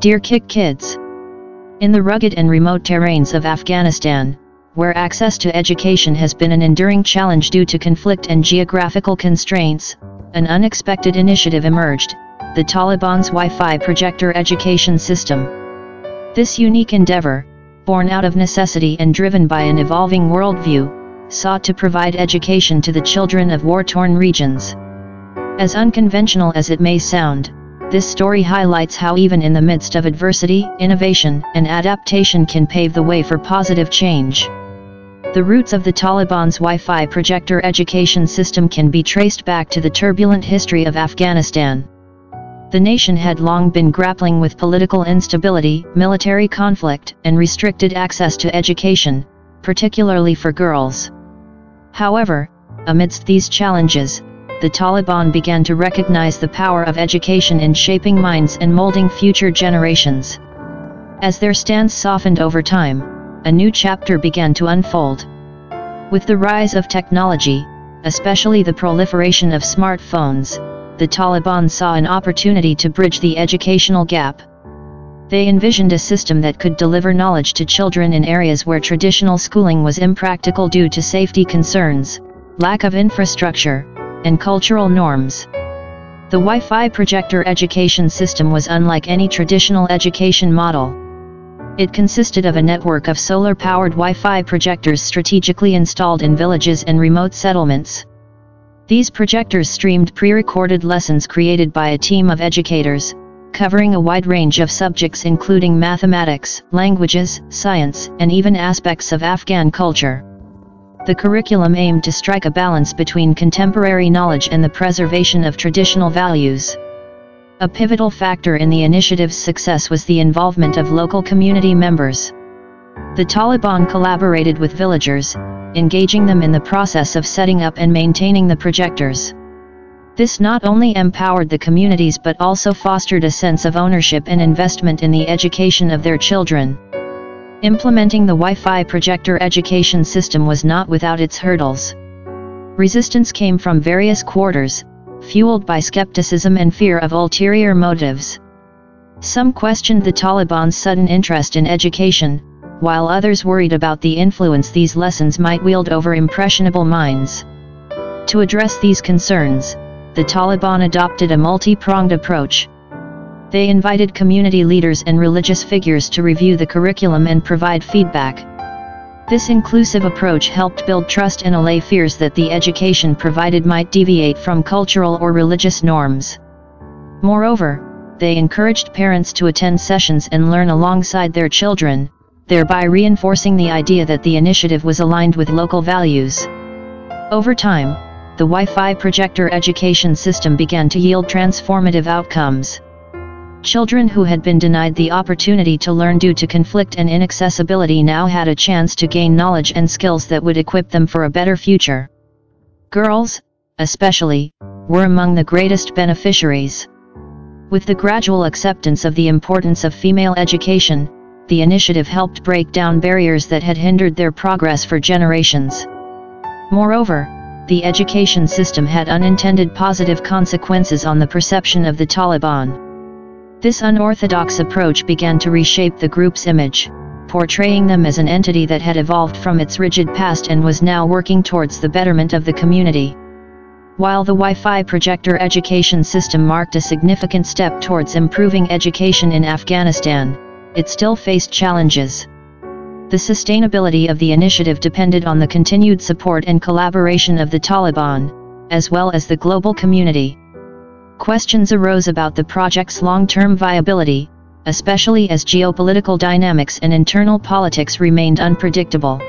Dear Kick Kids. In the rugged and remote terrains of Afghanistan, where access to education has been an enduring challenge due to conflict and geographical constraints, an unexpected initiative emerged, the Taliban's Wi-Fi projector education system. This unique endeavor, born out of necessity and driven by an evolving worldview, sought to provide education to the children of war-torn regions. As unconventional as it may sound, this story highlights how even in the midst of adversity, innovation and adaptation can pave the way for positive change. The roots of the Taliban's Wi-Fi projector education system can be traced back to the turbulent history of Afghanistan. The nation had long been grappling with political instability, military conflict, and restricted access to education, particularly for girls. However, amidst these challenges, the Taliban began to recognize the power of education in shaping minds and molding future generations. As their stance softened over time, a new chapter began to unfold. With the rise of technology, especially the proliferation of smartphones, the Taliban saw an opportunity to bridge the educational gap. They envisioned a system that could deliver knowledge to children in areas where traditional schooling was impractical due to safety concerns, lack of infrastructure, and cultural norms. The Wi-Fi projector education system was unlike any traditional education model. It consisted of a network of solar-powered Wi-Fi projectors strategically installed in villages and remote settlements. These projectors streamed pre-recorded lessons created by a team of educators, covering a wide range of subjects including mathematics, languages, science, and even aspects of Afghan culture. The curriculum aimed to strike a balance between contemporary knowledge and the preservation of traditional values. A pivotal factor in the initiative's success was the involvement of local community members. The Taliban collaborated with villagers, engaging them in the process of setting up and maintaining the projectors. This not only empowered the communities but also fostered a sense of ownership and investment in the education of their children. Implementing the Wi-Fi projector education system was not without its hurdles. Resistance came from various quarters, fueled by skepticism and fear of ulterior motives. Some questioned the Taliban's sudden interest in education, while others worried about the influence these lessons might wield over impressionable minds. To address these concerns, the Taliban adopted a multi-pronged approach. They invited community leaders and religious figures to review the curriculum and provide feedback. This inclusive approach helped build trust and allay fears that the education provided might deviate from cultural or religious norms. Moreover, they encouraged parents to attend sessions and learn alongside their children, thereby reinforcing the idea that the initiative was aligned with local values. Over time, the Wi-Fi projector education system began to yield transformative outcomes. Children who had been denied the opportunity to learn due to conflict and inaccessibility now had a chance to gain knowledge and skills that would equip them for a better future. Girls, especially, were among the greatest beneficiaries. With the gradual acceptance of the importance of female education, the initiative helped break down barriers that had hindered their progress for generations. Moreover, the education system had unintended positive consequences on the perception of the Taliban. This unorthodox approach began to reshape the group's image, portraying them as an entity that had evolved from its rigid past and was now working towards the betterment of the community. While the Wi-Fi projector education system marked a significant step towards improving education in Afghanistan, it still faced challenges. The sustainability of the initiative depended on the continued support and collaboration of the Taliban, as well as the global community. Questions arose about the project's long-term viability, especially as geopolitical dynamics and internal politics remained unpredictable.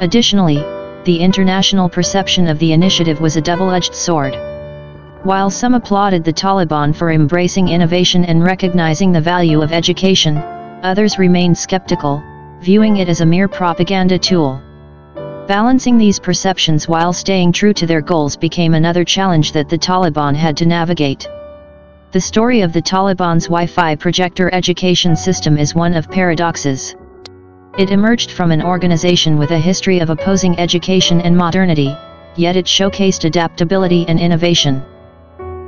Additionally, the international perception of the initiative was a double-edged sword. While some applauded the Taliban for embracing innovation and recognizing the value of education, others remained skeptical, viewing it as a mere propaganda tool. Balancing these perceptions while staying true to their goals became another challenge that the Taliban had to navigate. The story of the Taliban's Wi-Fi projector education system is one of paradoxes. It emerged from an organization with a history of opposing education and modernity, yet it showcased adaptability and innovation.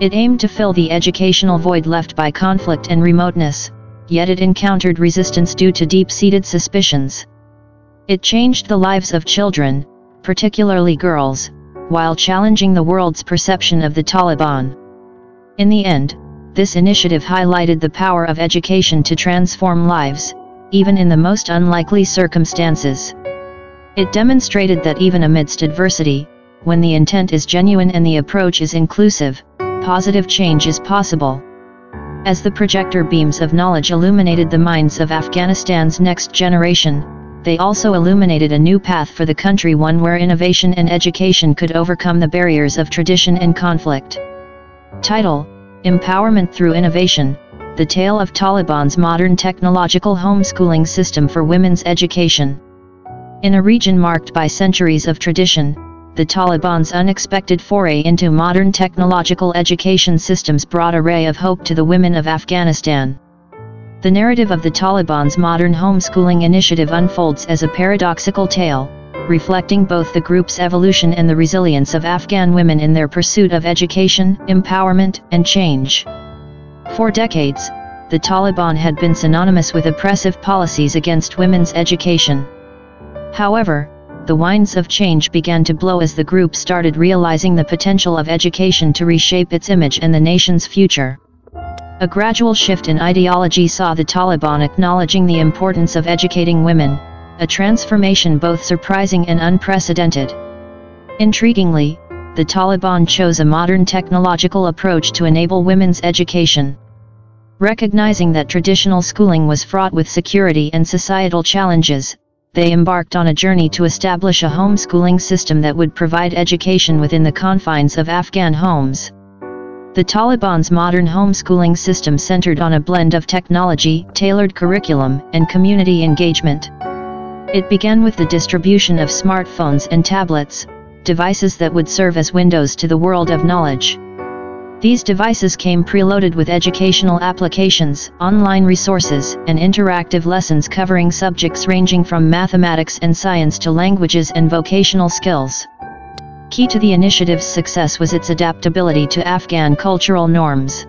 It aimed to fill the educational void left by conflict and remoteness, yet it encountered resistance due to deep-seated suspicions. It changed the lives of children, particularly girls, while challenging the world's perception of the Taliban. In the end, this initiative highlighted the power of education to transform lives, even in the most unlikely circumstances. It demonstrated that even amidst adversity, when the intent is genuine and the approach is inclusive, positive change is possible. As the projector beams of knowledge illuminated the minds of Afghanistan's next generation, they also illuminated a new path for the country one where innovation and education could overcome the barriers of tradition and conflict. Title, Empowerment Through Innovation, The Tale of Taliban's Modern Technological Homeschooling System for Women's Education. In a region marked by centuries of tradition, the Taliban's unexpected foray into modern technological education systems brought a ray of hope to the women of Afghanistan. The narrative of the Taliban's modern homeschooling initiative unfolds as a paradoxical tale, reflecting both the group's evolution and the resilience of Afghan women in their pursuit of education, empowerment, and change. For decades, the Taliban had been synonymous with oppressive policies against women's education. However, the winds of change began to blow as the group started realizing the potential of education to reshape its image and the nation's future. A gradual shift in ideology saw the Taliban acknowledging the importance of educating women, a transformation both surprising and unprecedented. Intriguingly, the Taliban chose a modern technological approach to enable women's education. Recognizing that traditional schooling was fraught with security and societal challenges, they embarked on a journey to establish a homeschooling system that would provide education within the confines of Afghan homes. The Taliban's modern homeschooling system centered on a blend of technology, tailored curriculum, and community engagement. It began with the distribution of smartphones and tablets, devices that would serve as windows to the world of knowledge. These devices came preloaded with educational applications, online resources, and interactive lessons covering subjects ranging from mathematics and science to languages and vocational skills. Key to the initiative's success was its adaptability to Afghan cultural norms.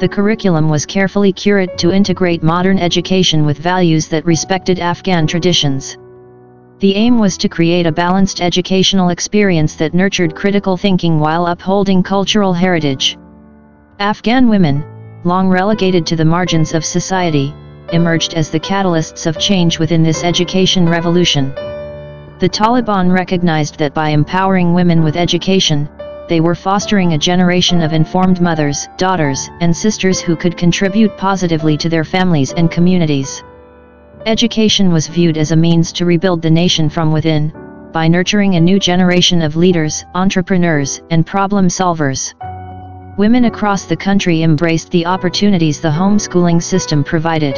The curriculum was carefully curated to integrate modern education with values that respected Afghan traditions. The aim was to create a balanced educational experience that nurtured critical thinking while upholding cultural heritage. Afghan women, long relegated to the margins of society, emerged as the catalysts of change within this education revolution. The Taliban recognized that by empowering women with education, they were fostering a generation of informed mothers, daughters, and sisters who could contribute positively to their families and communities. Education was viewed as a means to rebuild the nation from within, by nurturing a new generation of leaders, entrepreneurs, and problem solvers. Women across the country embraced the opportunities the homeschooling system provided.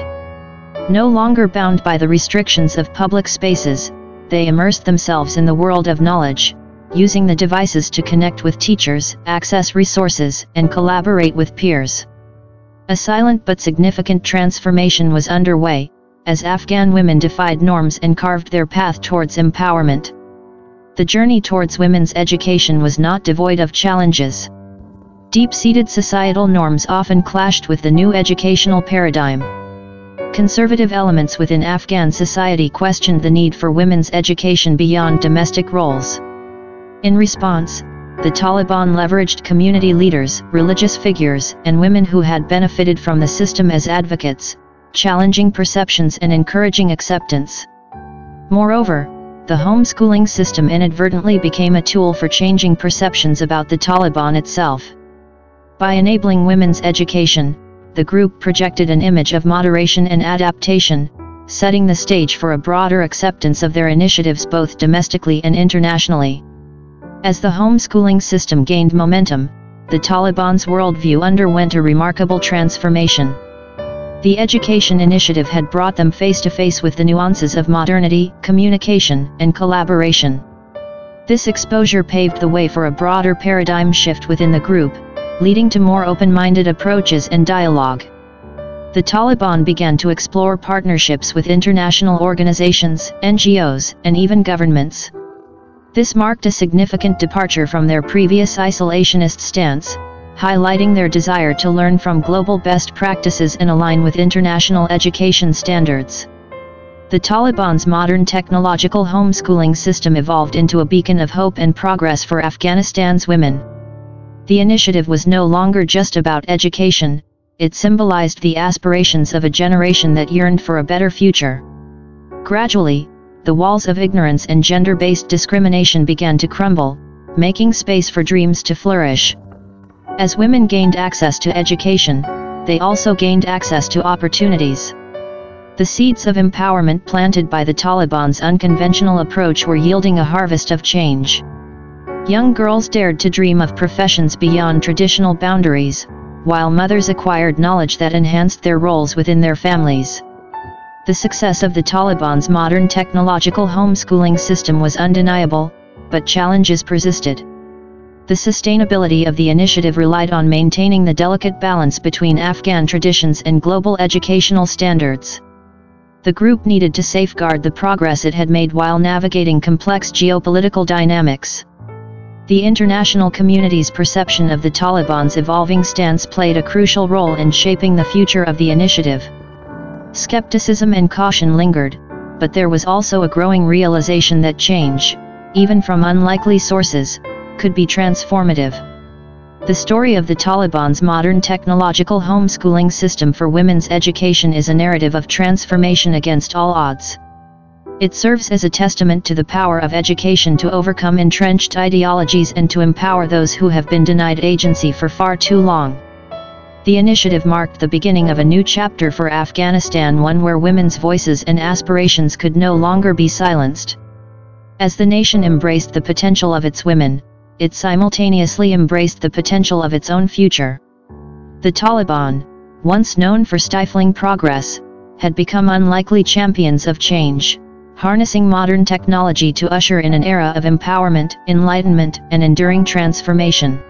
No longer bound by the restrictions of public spaces, they immersed themselves in the world of knowledge, using the devices to connect with teachers, access resources, and collaborate with peers. A silent but significant transformation was underway, as Afghan women defied norms and carved their path towards empowerment. The journey towards women's education was not devoid of challenges. Deep-seated societal norms often clashed with the new educational paradigm. Conservative elements within Afghan society questioned the need for women's education beyond domestic roles. In response, the Taliban leveraged community leaders, religious figures, and women who had benefited from the system as advocates, challenging perceptions and encouraging acceptance. Moreover, the homeschooling system inadvertently became a tool for changing perceptions about the Taliban itself. By enabling women's education, the group projected an image of moderation and adaptation, setting the stage for a broader acceptance of their initiatives both domestically and internationally. As the homeschooling system gained momentum, the Taliban's worldview underwent a remarkable transformation. The education initiative had brought them face to face with the nuances of modernity, communication, and collaboration. This exposure paved the way for a broader paradigm shift within the group, leading to more open-minded approaches and dialogue. The Taliban began to explore partnerships with international organizations, NGOs, and even governments. This marked a significant departure from their previous isolationist stance, highlighting their desire to learn from global best practices and align with international education standards. The Taliban's modern technological homeschooling system evolved into a beacon of hope and progress for Afghanistan's women. The initiative was no longer just about education, it symbolized the aspirations of a generation that yearned for a better future. Gradually, the walls of ignorance and gender-based discrimination began to crumble, making space for dreams to flourish. As women gained access to education, they also gained access to opportunities. The seeds of empowerment planted by the Taliban's unconventional approach were yielding a harvest of change. Young girls dared to dream of professions beyond traditional boundaries, while mothers acquired knowledge that enhanced their roles within their families. The success of the Taliban's modern technological homeschooling system was undeniable, but challenges persisted. The sustainability of the initiative relied on maintaining the delicate balance between Afghan traditions and global educational standards. The group needed to safeguard the progress it had made while navigating complex geopolitical dynamics. The international community's perception of the Taliban's evolving stance played a crucial role in shaping the future of the initiative. Skepticism and caution lingered, but there was also a growing realization that change, even from unlikely sources, could be transformative. The story of the Taliban's modern technological homeschooling system for women's education is a narrative of transformation against all odds. It serves as a testament to the power of education to overcome entrenched ideologies and to empower those who have been denied agency for far too long. The initiative marked the beginning of a new chapter for Afghanistan, one where women's voices and aspirations could no longer be silenced. As the nation embraced the potential of its women, it simultaneously embraced the potential of its own future. The Taliban, once known for stifling progress, had become unlikely champions of change, harnessing modern technology to usher in an era of empowerment, enlightenment, and enduring transformation.